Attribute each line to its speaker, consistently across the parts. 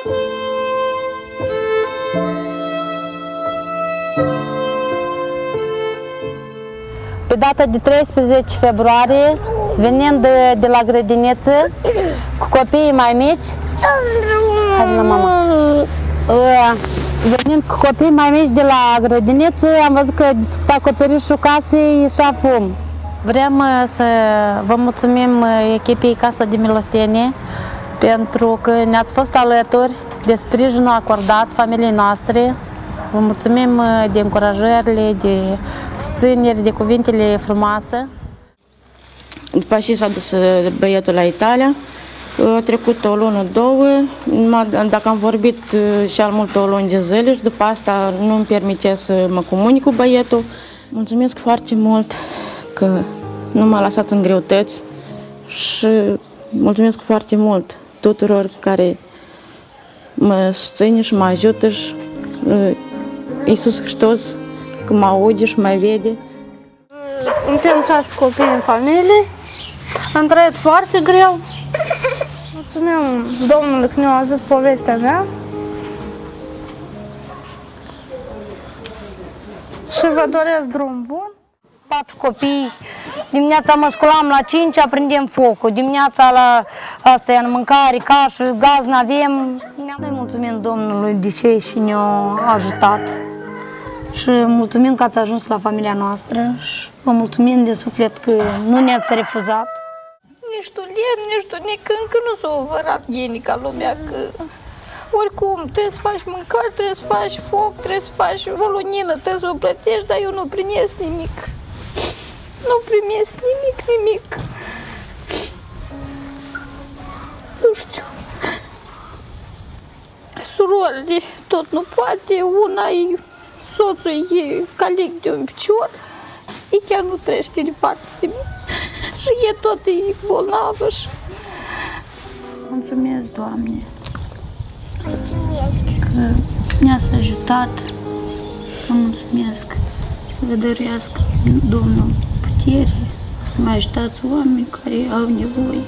Speaker 1: Pe data de 13 februarie, venind de, de la grădiniță, cu copiii mai mici, Hai la mama. Uh, Venind cu copiii mai mici de la grădiniță, am văzut că disputa acoperișul casei ieșea fum. Vrem uh, să vă mulțumim uh, echipei Casa de Milostenie pentru că ne-ați fost alături de sprijinul acordat familiei noastre. Vă mulțumim uh, de încurajările, de susțineri, de cuvintele frumoase.
Speaker 2: După ce s-a dus uh, băietul la Italia, uh, a trecut o lună, două, numai dacă am vorbit uh, și al mult o lună de zile și după asta nu îmi permite să mă comunic cu băietul. Mulțumesc foarte mult că nu m-a lăsat în greutăți și mulțumesc foarte mult tuturor care mă susține și mă ajută și uh, Iisus Hristos că mă aude și mă vede.
Speaker 3: Suntem șase copii în familie. Am trăit foarte greu. Mulțumim Domnului că ne-a auzit povestea mea. Și vă doresc drum bun.
Speaker 4: Patru copii. Dimineața mă sculam la 5, aprindem focul. Dimineața la asta e în mâncare, cașul, gaz n-avem. Noi mulțumim Domnului de ce și ne-a ajutat. Și mulțumim că ați ajuns la familia noastră și vă mulțumim de suflet că nu ne-ați refuzat.
Speaker 5: Nici tu lemn, nici tu nic, încă nu s-a ovărat ghinii ca lumea, că oricum trebuie să faci mâncare, trebuie să faci foc, trebuie să faci o lunină, trebuie să o plătești, dar eu nu primesc nimic. Nu primesc nimic, nimic. Nu știu. Surorile tot nu poate, una e soțul e calic de un picior, e chiar nu trăiește departe de mine și e tot e bolnavă și
Speaker 4: Mulțumesc, Doamne, că ne-ați ajutat. Vă mulțumesc să vă dărească Domnul putere, să mai ajutați oameni care au nevoie.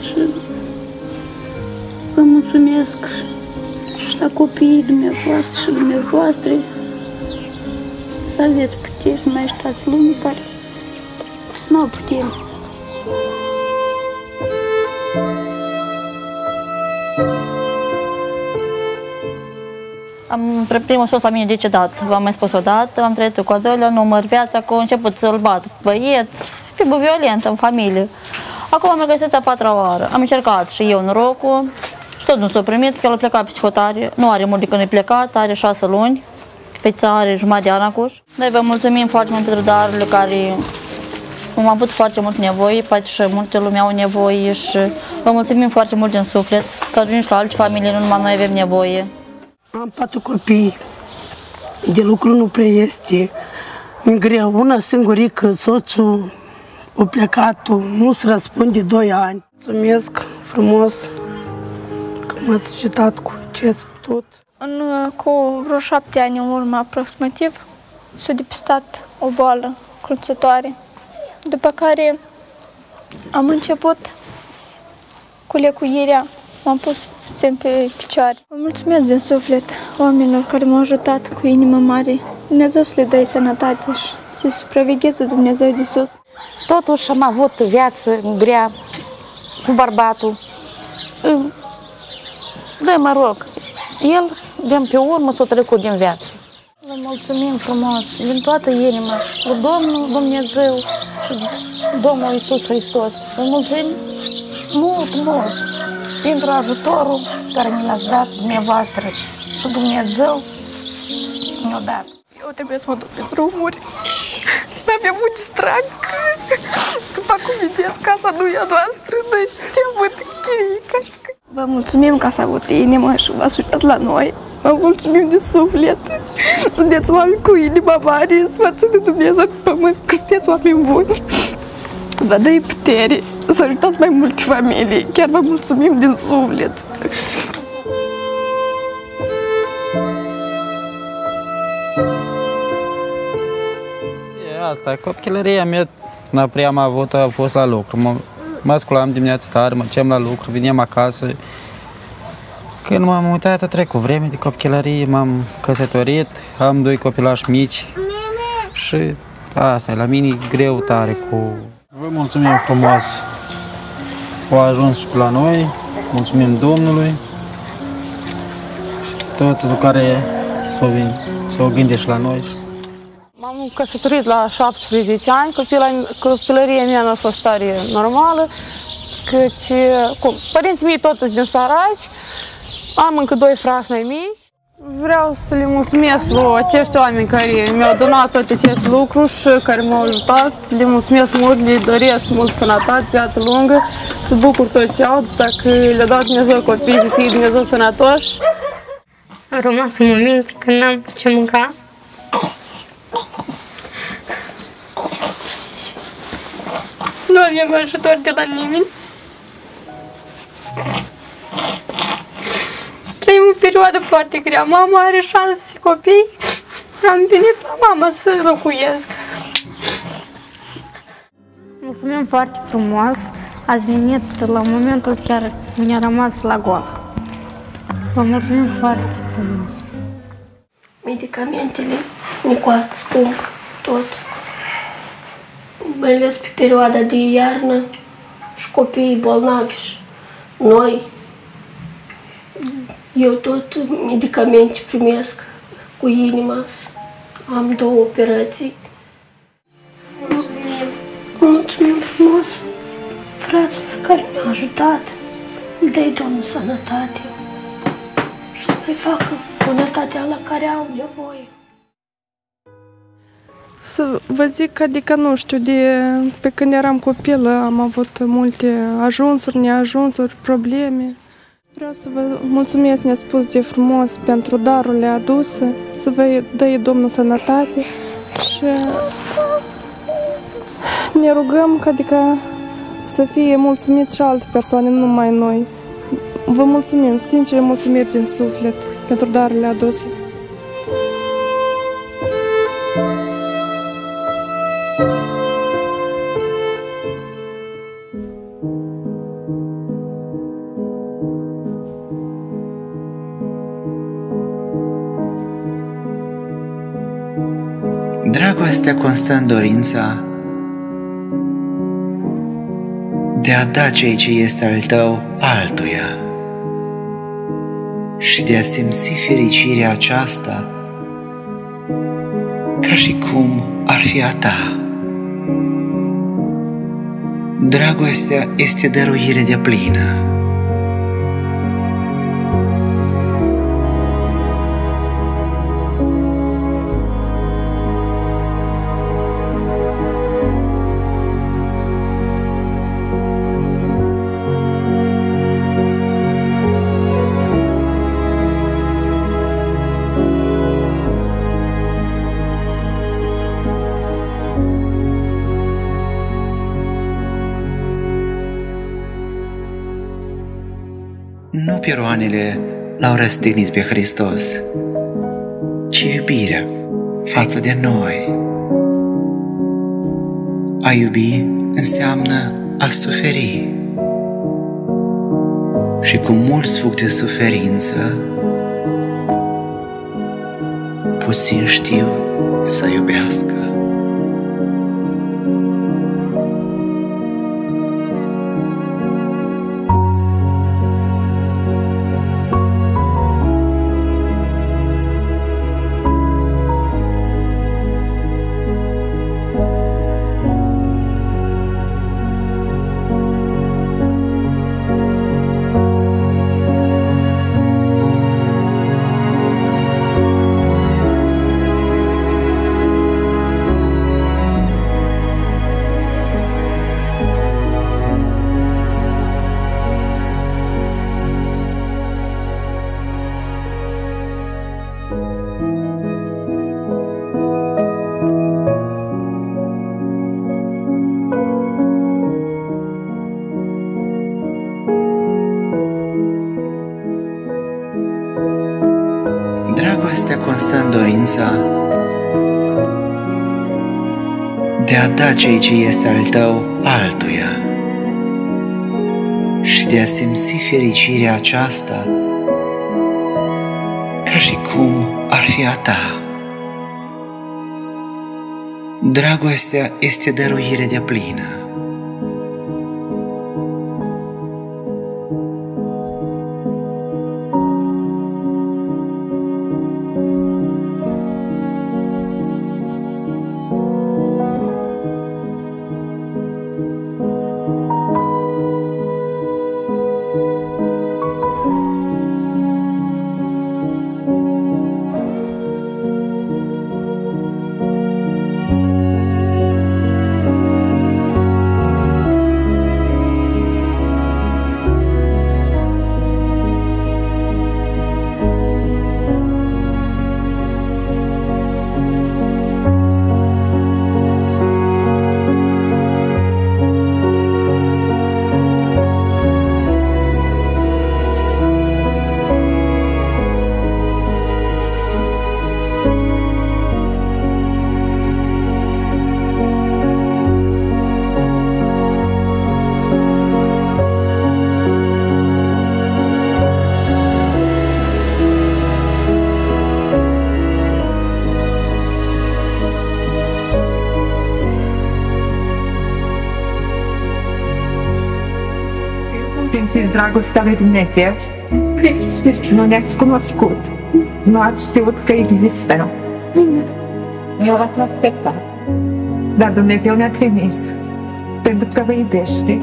Speaker 4: Și vă mulțumesc și la copiii dumneavoastră și dumneavoastră să aveți putere să mai ajutați lumii care nu au putință.
Speaker 6: Am, pre- primul soț la mine decedat, v-am mai spus odată, am trăit cu al doilea număr, viața cu a început să-l bat băieți, fibă violentă în familie. Acum am găsit a patra oară, am încercat și eu norocul și tot nu s-a primit, că el a plecat psihotare, nu are mult de când e plecat, are șase luni, feța are jumătate de an acuș. Noi vă mulțumim foarte mult pentru darurile care am avut foarte mult nevoie, poate și multe lume au nevoie și vă mulțumim foarte mult din suflet să ajungi la alte familii, nu numai noi avem nevoie.
Speaker 7: Am patru copii, de lucru nu prea este. Mi greu, una singurică, soțul a plecat, nu se răspunde doi ani. Mulțumesc frumos că m-ați citat cu ce ați putut.
Speaker 3: În, cu vreo șapte ani în urmă aproximativ s-a depistat o boală cruțătoare, după care am început s- cu lecuirea, m-am pus puțin pe picioare. Vă mulțumesc din suflet oamenilor care m-au ajutat cu inimă mare. Dumnezeu să le dai sănătate și să supravegheze Dumnezeu de sus.
Speaker 8: Totuși am avut viață grea cu bărbatul. Da, mă rog, el, din pe urmă, s-a trecut din viață. Vă mulțumim frumos, din toată inima, cu Domnul Dumnezeu și Domnul Iisus Hristos. Vă mulțumim mult, mult pentru ajutorul care mi l-ați dat dumneavoastră și Dumnezeu mi-a dat.
Speaker 5: eu trebuie să mă duc pe drumuri. N-avem unde să trag. După cum vedeți, casa nu e a noastră, noi suntem în chirie, ca și că... Vă mulțumim că ați avut inimă și v-ați uitat la noi. Vă mulțumim de suflet. Sunteți oameni cu inima mare, sfață de Dumnezeu pe pământ, că sunteți oameni buni. Să vă dai putere, să ajutați mai multe familii. Chiar vă mulțumim din suflet.
Speaker 9: E asta, copilăria mea n prea am avut, a fost la lucru. Mă, mă sculam dimineața tare, mă duceam la lucru, veneam acasă. Când m-am uitat, a trecut vreme de copilărie, m-am căsătorit, am doi copilași mici și asta e la mine e greu tare cu... Vă mulțumim frumos! Au ajuns și pe la noi, mulțumim Domnului și toți cu care s-au s-au gândit și la noi.
Speaker 10: M-am căsătorit la 17 ani, copila, copilăria mea nu a fost tare normală, căci cu, părinții mei tot din săraci, am încă doi frați mai mici. Vreau să le mulțumesc lui acești oameni care mi-au donat tot acest lucru și care m-au ajutat. Le mulțumesc mult, le doresc mult sănătate, viață lungă, să bucur tot ce au, dacă le-a dat Dumnezeu copii, să ții Dumnezeu sănătoși.
Speaker 11: Am rămas în moment când n-am ce mânca. Nu aveam ajutor de la nimeni. Perioadă foarte grea. Mama are șase copii. Am venit la mama să locuiesc. Mulțumim foarte frumos. Ați venit la momentul chiar mi-a rămas la gol. Vă mulțumim foarte frumos.
Speaker 12: Medicamentele nu costă scump, tot. Mai ales pe perioada de iarnă și copiii bolnavi și noi. Eu tot medicamente primesc cu inima. Am două operații. Mulțumim. Mulțumim frumos frații care mi-au ajutat. Îi dai Domnul sănătate și să mai facă bunătatea la care au nevoie.
Speaker 10: Să vă zic, adică nu știu, de, pe când eram copilă am avut multe ajunsuri, neajunsuri, probleme. Vreau să vă mulțumesc nespus de frumos pentru darurile aduse, să vă dă Domnul sănătate și ne rugăm că adică să fie mulțumiți și alte persoane, nu numai noi. Vă mulțumim, sincer mulțumiri din suflet pentru darurile aduse.
Speaker 13: Dragostea constă în dorința de a da ceea ce este al tău altuia și de a simți fericirea aceasta ca și cum ar fi a ta. Dragostea este dăruire de plină. Piroanele l-au răstignit pe Hristos, ci iubirea față de noi. A iubi înseamnă a suferi. Și cu mult sfug de suferință, puțin știu să iubească. Dragostea constă în dorința de a da ceea ce este al tău altuia și de a simți fericirea aceasta ca și cum ar fi a ta. Dragostea este dăruire de plină.
Speaker 14: Dragostea lui Dumnezeu, știți, nu ne-ați cunoscut, nu ați știut că există. Eu v-am așteptat. Dar Dumnezeu ne-a trimis pentru că vă iubește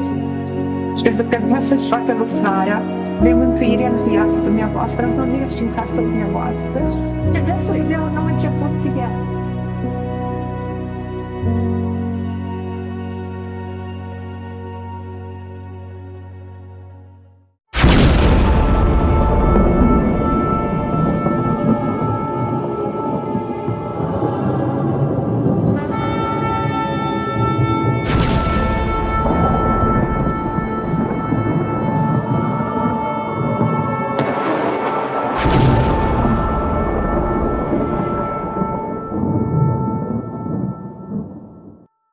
Speaker 14: și pentru că vrea să-și facă lucrarea de mântuire în viața dumneavoastră, în familie și în casa dumneavoastră și vrea să-i dea un nou început cu ea.